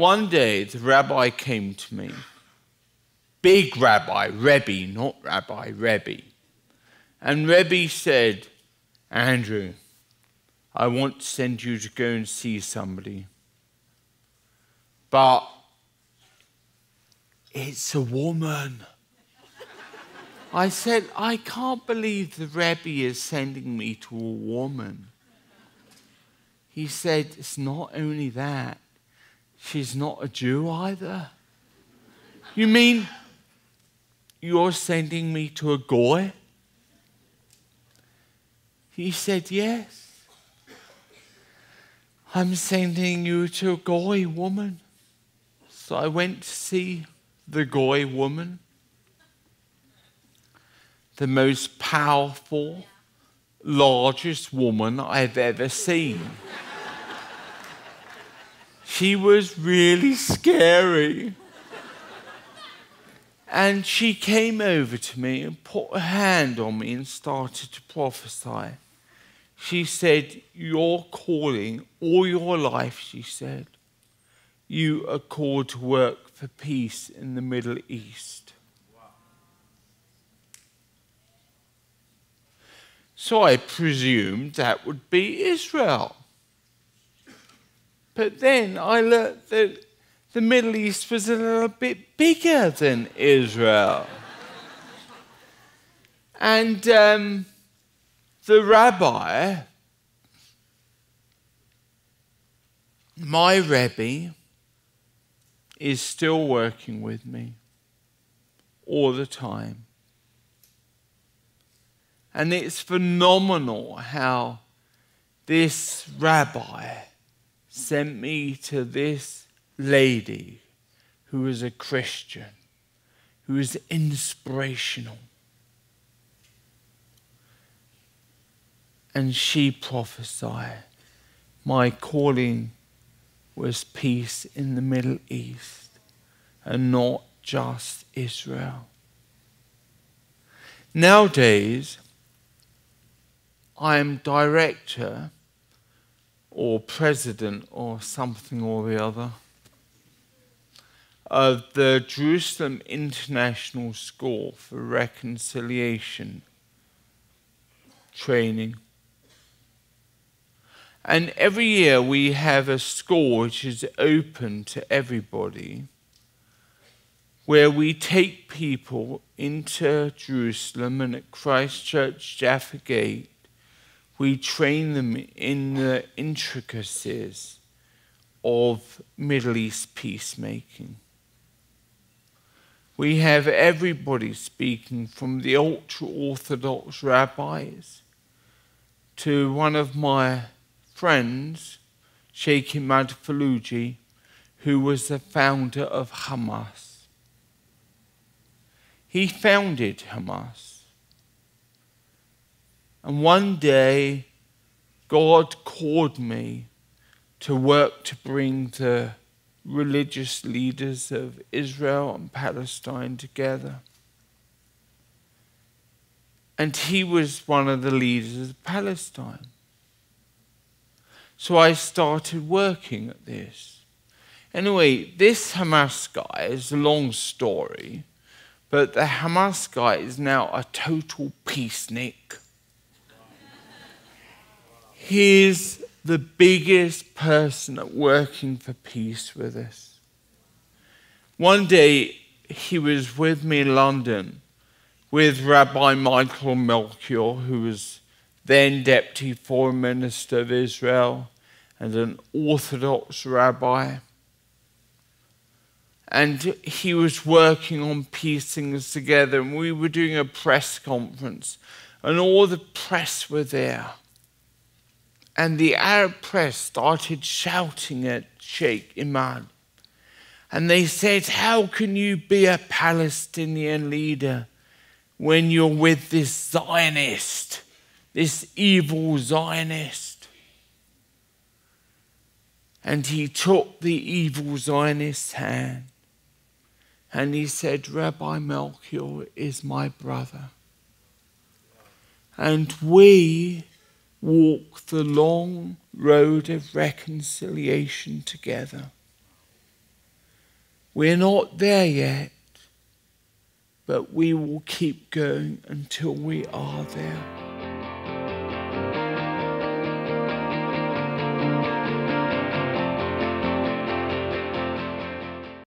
one day the rabbi came to me. Big rabbi, Rebbe, not rabbi, Rebbe. And Rebbe said, Andrew, I want to send you to go and see somebody. But it's a woman. I said, I can't believe the Rebbe is sending me to a woman. He said, It's not only that, she's not a Jew either. You mean you're sending me to a Goy? He said, Yes. I'm sending you to a Goy woman. So I went to see the Goy woman the most powerful, largest woman I've ever seen. She was really scary. And she came over to me and put a hand on me and started to prophesy. She said, You're calling all your life, she said. You are called to work for peace in the Middle East. So I presumed that would be Israel. But then I learned that the Middle East was a little bit bigger than Israel. and um, the rabbi, my Rebbe, is still working with me all the time. And it's phenomenal how this rabbi sent me to this lady who is a Christian, who is inspirational. And she prophesied, My calling was peace in the Middle East and not just Israel. Nowadays, I'm director or president or something or the other of the Jerusalem International School for Reconciliation training. And every year we have a school which is open to everybody, where we take people into Jerusalem and at Christ Church Jaffa Gate we train them in the intricacies of Middle East peacemaking. We have everybody speaking from the ultra Orthodox rabbis to one of my friends, Sheikh Imad Faluji, who was the founder of Hamas. He founded Hamas. And one day, God called me to work to bring the religious leaders of Israel and Palestine together. And he was one of the leaders of Palestine. So I started working at this. Anyway, this Hamas guy is a long story, but the Hamas guy is now a total peacenik. He's the biggest person at working for peace with us. One day, he was with me in London with Rabbi Michael Melchior, who was then Deputy Foreign Minister of Israel and an Orthodox rabbi. And he was working on piecing us together, and we were doing a press conference, and all the press were there. And the Arab press started shouting at Sheikh Imad. And they said, How can you be a Palestinian leader when you're with this Zionist, this evil Zionist? And he took the evil Zionist's hand and he said, Rabbi Melchior is my brother. And we walk the long road of reconciliation together. We're not there yet, but we will keep going until we are there.